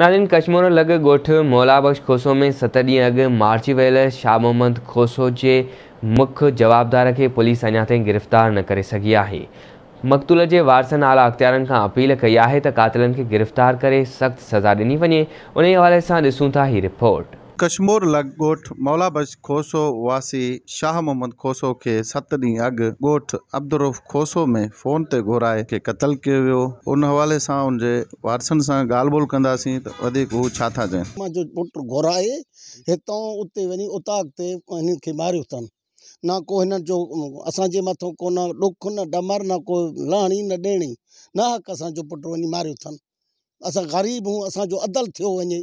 नाज़रीन कश्मीर लॻ गोठ मौलाबख्श खोसो में सत ॾींहं अॻु मारिजी वियल शाह मोहम्मद खोसो जे मुख्य जवाबदार खे पुलिस अञा ताईं गिरफ़्तार न करे सघी आहे। मक़तूल जे वारसनि आला अख़्तियारनि खां अपील कई आहे त खे गिरफ़्तार करे सख़्तु सज़ा ॾिनी वञे। उन हवाले सां ॾिसूं था ही रिपोर्ट। कश्मीर लॻोठ मौलाबश खोसो, वासी शाह मोहम्मद खोसो खे सत ॾींहं अॻु। ॻोठ अब्दुरफ खोसो में फ़ोन ते घुराए खे क़तल कयो वियो। उन हवाले सां उनजे वारसनि सां ॻाल्हि ॿोल कंदासीं त वधीक हू छा था चवनि? मुंहिंजो पुटु घुराए, हितां उते वञी उतां ते हिननि खे मारियो अथनि। न को हिननि जो, असांजे मथां को न ॾुख, न ॾमर न को लहणी, न ॾियणी न हक़ असांजो पुटु वञी मारियो अथनि। असां ग़रीब हूँ, असांजो अदल थियो वञे।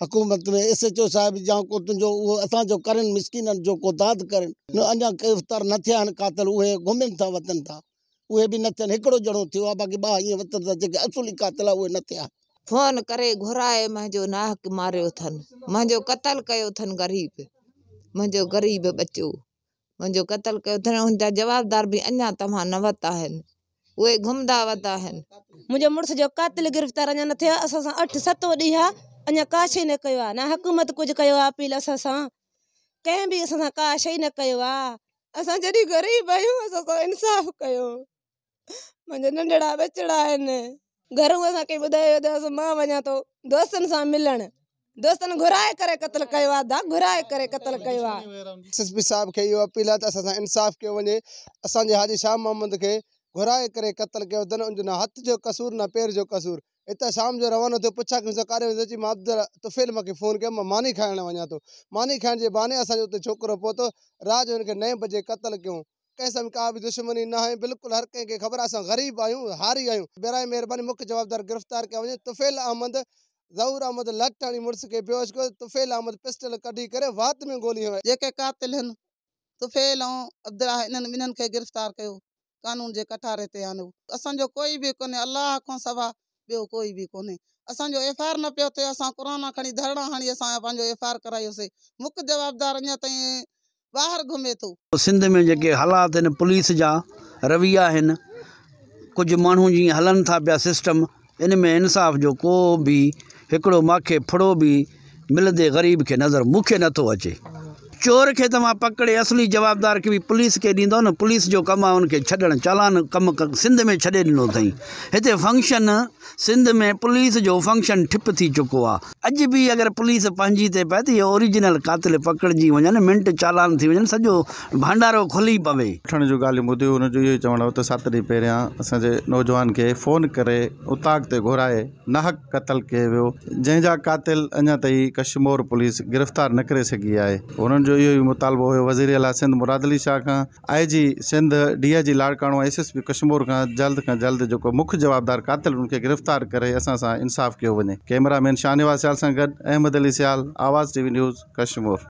हुकूमत में एस एच ओ साहिब या को तुंहिंजो उहो असांजो करनि मिसकिननि जो को दाद करनि। अञा गिरफ़्तार न थिया आहिनि कातिल उहे घुमनि था वतन था। उहे बि न थियनि हिकिड़ो ॼणो थियो आहे बाक़ी ॿ ईअं वतन था जेके असुली कातिल आहे उहे न थिया। फ़ोन करे घुराए मुंहिंजो नाहक मारियो अथनि मुंहिंजो क़तल कयो अथनि ग़रीब। मुंहिंजो ग़रीब बचो मुंहिंजो क़तल कयो अथनि हुनजा जवाबदार बि अञा तव्हां न वरिता आहिनि उहे घुमंदा वता आहिनि मुंहिंजे मुड़ुस जो कातिल गिरफ़्तार अञा न थियो असां सां अठ सतो ॾींहं अञा का शइ न कयो आहे न हुकूमत कुझु कयो अपील असां सां? कंहिं बि असां सां का न कयो आहे असां ग़रीब आहियूं, असां इंसाफ़ कयो। मुंहिंजा नंढड़ा बचड़ा आहिनि। घरूं असांखे ॿुधायो त माँ वञा थो, दोस्तनि सां मिलणु। दोस्तनि घुराए करे क़तल कयो आहे दा घुराए करे क़तल कयो आहे एस पी साहिब खे इहो अपील आहे त असां सां इंसाफ़ कयो वञे। असांजे हाजी शाह मोहम्मद खे घुराए करे क़तल कयो अथनि उनजो न हथ जो कसूर, न पेर जो कसूर। हितां शाम जो रवानो थियो पुछा कयूं कारे अची माँ अब्दुल तुफ़ेल मूंखे फ़ोन कयो माँ मानी खाइण वञा थो मानी खाइण जे बहाने असांजो उते छोकिरो पहुतो राति जो बजे क़तल कयूं? कंहिंसां बि का बि दुश्मनी न आहे बिल्कुलु हर कंहिंखे ख़बर असां ग़रीब आहियूं, हारी आहियूं। बेराए महिरबानी, मुख्य जवाबदार गिरफ़्तार कया वञे। तुफ़ेल अहमद ज़हूर अहमद लट हणी मुड़ुस खे बेहोश कयो। तुफ़ेल अहमद पिस्टल कढी करे वात में गोली हंयो जेके कातिल तुफ़ेल ऐं अब्दुला हिननि ॿिन्हिनि खे गिरफ़्तार कयो। कानून जे कठारे ते आनो असांजो कोई बि कोन्हे अलाह खां सवा ॿियो कोई बि कोन्हे। असांजो एफ़ आर न पियो थिए, असां क़ुर खणी धरणा खणी असां एफ़ आर करायोसीं। मुख्य जवाबदार अञा ताईं घुमे थो। सिंध में जेके हालात पुलिस जा रवैया आहिनि, कुझु माण्हू जीअं हलनि था पिया सिस्टम, इन में इंसाफ़ जो को बि हिकिड़ो मूंखे फुड़ो बि मिलंदे ग़रीब खे नज़र, मूंखे नथो अचे। चोर खे तव्हां पकिड़े असली जवाबदार खे बि पुलिस खे ॾींदो न। पुलिस जो कमु आहे उनखे छॾणु। चालान कमु सिंध में छॾे ॾिनो अथई। हिते फ़ंक्शन सिंध में पुलिस जो फ़ंक्शन ठिप थी चुको आहे। अॼु बि अगरि पुलिस पंहिंजी ते पए त इहे ओरिजिनल कातिल पकिड़िजी वञनि, मिंट चालान थी वञनि, सॼो भंडारो खुली पवे। वठण जूं ॻाल्हियूं ॿुधियूं हुनजो इहो ई चवणु हो त सत ॾींहं पहिरियाँ असांजे नौजवान खे फ़ोन करे उताग ते घुराए, नाहक क़तल कयो वियो। जंहिंजा कातिल अञा ताईं कश्मीर पुलिस गिरफ़्तार न करे सघी आहे। हुननि जो इहो मुतालबो हुयो, वज़ीर अला Sindh Murad Ali Shah Khan I G Sindh D I G Larkana S S P Kashmir Khan जल्द खां जल्द जेको मुख्य जवाबदार कातिल उनखे गिरफ़्तार करे असां सां इंसाफ़ कयो वञे। कैमरामैन शाहनवाज़ सियाल सां अहमद अली सियाल आवाज़ टी वी न्यूज़ कश्मीर।